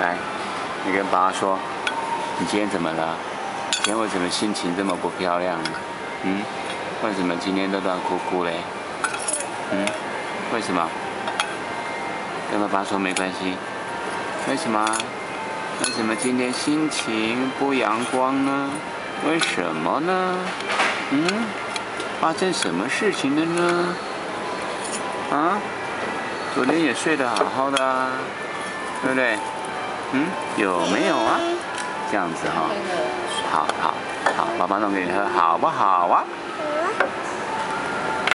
来，你跟爸爸说，你今天怎么了？今天为什么心情这么不漂亮？嗯？为什么今天都在哭哭嘞？嗯？为什么？跟爸爸说没关系。为什么？为什么今天心情不阳光呢？为什么呢？嗯？发生什么事情了呢？啊？昨天也睡得好好的啊，对不对？嗯，有没有啊？这样子哈，好好好，爸爸弄给你喝，好不好啊？